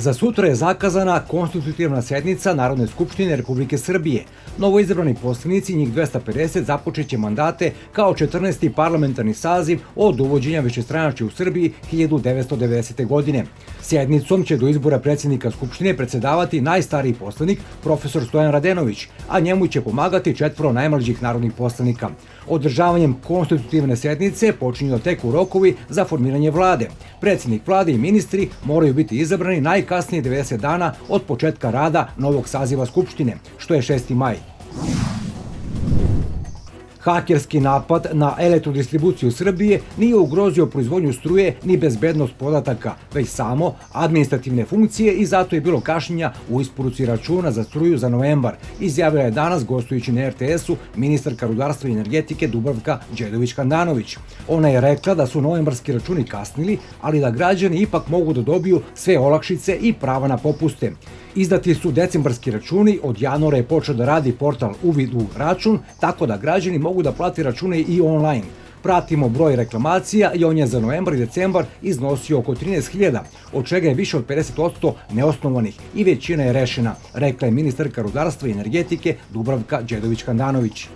Za sutra je zakazana konstitutivna sednica Narodne skupštine Republike Srbije. Novoizabrani poslanici, njih 250, započeće mandate kao 14. parlamentarni saziv od uvođenja višestranačja u Srbiji 1990. godine. Sjednicom će do izbora predsjednika Skupštine predsedavati najstariji poslanik, profesor Stojan Radenović, a njemu će pomagati četvro najmlađih narodnih poslanika. Održavanjem konstitutivne sednice počinju da teku rokovi za formiranje vlade. Predsjednik vlade i ministri moraju biti izabrani najkasnije 90 dana od početka rada novog saziva Skupštine, što je 6. maj. Hakerski napad na elektrodistribuciju Srbije nije ugrozio proizvodnju struje ni bezbednost podataka, već samo administrativne funkcije i zato je bilo kašnjenja u isporuci računa za struju za novembar, izjavila je danas gostujući na RTS-u ministarka rudarstva i energetike Dubravka Đedović-Kandanović. Ona je rekla da su novembarski računi kasnili, ali da građani ipak mogu da dobiju sve olakšice i prava na popuste. Izdati su decembarski računi, od januara je počeo da radi portal Uvid u račun, tako da građani mogu da plati račune i online. Pratimo broj reklamacija i on je za novembar i decembar iznosio oko 13.000, od čega je više od 50% neosnovanih i većina je rešena, rekla je ministarka rudarstva i energetike Dubravka Đedović-Kandanović.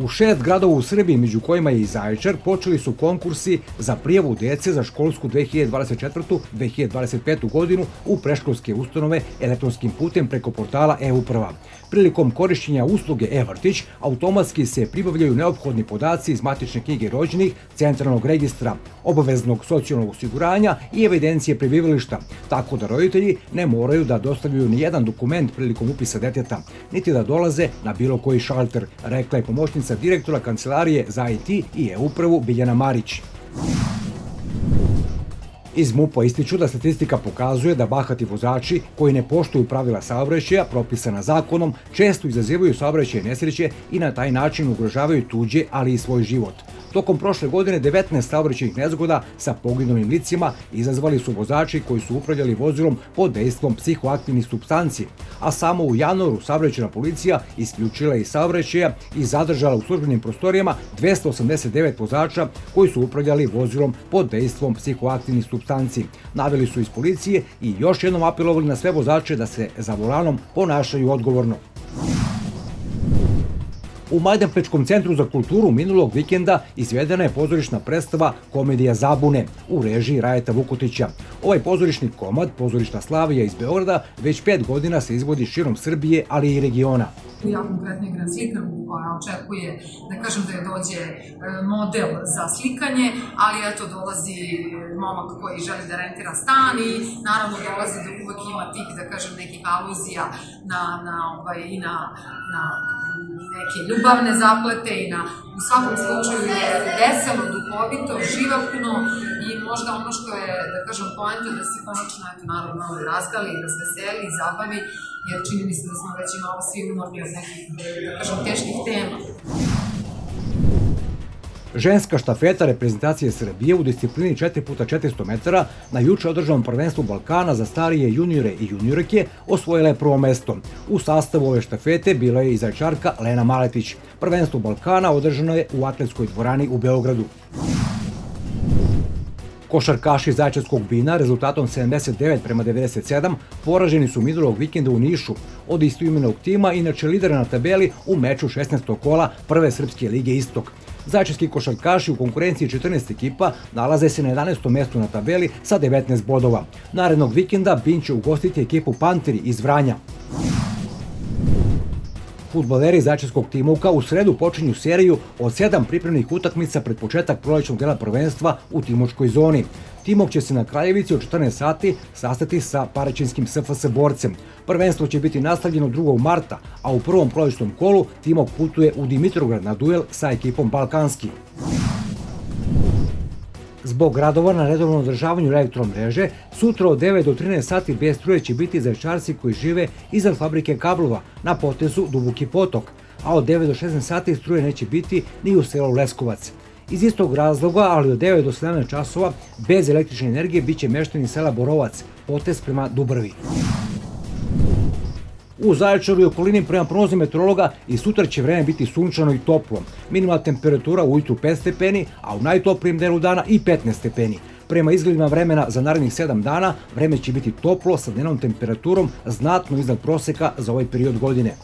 U šest gradova u Srbiji, među kojima je i Zaječar, počeli su konkursi za prijavu dece za školsku 2024-2025. godinu u preškolske ustanove elektronskim putem preko portala e-uprava. Prilikom korišćenja usluge e-vrtić, automatski se pribavljaju neophodni podaci iz matične knjige rođenih, centralnog registra, obaveznog socijalnog osiguranja i evidencije prebivališta, tako da roditelji ne moraju da dostavljaju ni jedan dokument prilikom upisa deteta, niti da dolaze na bilo koji šalter, rekla je pomoćnica direktora Kancelarije za IT i e-upravu Biljana Marić. Iz MUPA ističu da statistika pokazuje da bahati vozači koji ne poštuju pravila saobraćaja propisana zakonom često izazivaju saobraćaje nesreće i na taj način ugrožavaju tuđe, ali i svoj život. Tokom prošle godine 19 saobraćajnih nezgoda sa poginulim licima izazvali su vozači koji su upravljali vozilom pod dejstvom psihoaktivnih substanci, a samo u januaru saobraćajna policija isključila iz saobraćaja i zadržala u službenim prostorijama 289 vozača koji su upravljali vozilom pod dejstvom psihoaktivnih substanci. Naveli su iz policije i još jednom apelovali na sve vozače da se za volanom ponašaju odgovorno. U Majdanpečkom centru za kulturu minulog vikenda izvedena je pozorišna predstava Komedija Zabune u režiji Rajeta Vukotića. Ovaj pozorišni komad, pozorišna Slavija iz Beograda, već pet godina se izvodi širom Srbije, ali i regiona. Ja konkretno igram slikarku koja očekuje, da kažem da je dođe e, model za slikanje, ali eto dolazi momak koji želi da rentira stan i naravno dolazi da uvek ima tih, da kažem, nekih aluzija na, na, ovaj, i na, na neke ljubavne zaplete i na, u svakom slučaju je veselo, duhovito, živapno i možda ono što je, da kažem, poenta da se konačno, eto, narod malo razgali, da se veseli, zabavi, jer čini mi se da smo već i malo svi umorni od nekih, da kažem, teških tema. Ženska štafeta reprezentacije Srbije u disciplini 4x400 metara na juče održavom prvenstvu Balkana za starije juniore i juniorke osvojila je prvo mesto. U sastavu ove štafete bila je i zajčarka Lena Maletić. Prvenstvo Balkana održano je u atletskoj dvorani u Beogradu. Košarkaši Zajčarskog bina rezultatom 79 prema 97 poraženi su minulog vikenda u Nišu od istoimenog tima, inače lidera na tabeli u meču 16. kola Prve Srpske lige Istok. Zajčarski košarkaši u konkurenciji 14 ekipa nalaze se na 11. mestu na tabeli sa 19 bodova. Narednog vikenda Bin će ugostiti ekipu Panteri iz Vranja. Futbaleri Zajčarskog Timovka u sredu počinju seriju od sedam pripremnih utakmica pred početak prolećnog dela prvenstva u Timočkoj zoni. Timok će se na Kraljevici od 14 sati sastati sa Parećinskim SFS borcem. Prvenstvo će biti nastavljeno 2. marta, a u prvom prolećnom kolu Timok putuje u Dimitrograd na duel sa ekipom Balkanski. Zbog radova na redovnom održavanju elektromreže, sutra od 9 do 13 sati bez struje će biti zajčarci koji žive iznad fabrike kablova na potezu Dubuki potok, a od 9 do 16 sati struje neće biti ni u selu Leskovac. Iz istog razloga, ali od 9 do 17 časova, bez električne energije biće mešteni sela Borovac, potez prema Dubrvi. U Zaječaru i okolini prema prognozi meteorologa i sutra će vreme biti sunčano i toplo. Minimalna temperatura ujutru 5 stepeni, a u najtoplijem delu dana i 15 stepeni. Prema izgledima vremena za narednih 7 dana, vreme će biti toplo sa dnevnom temperaturom znatno iznad proseka za ovaj period godine.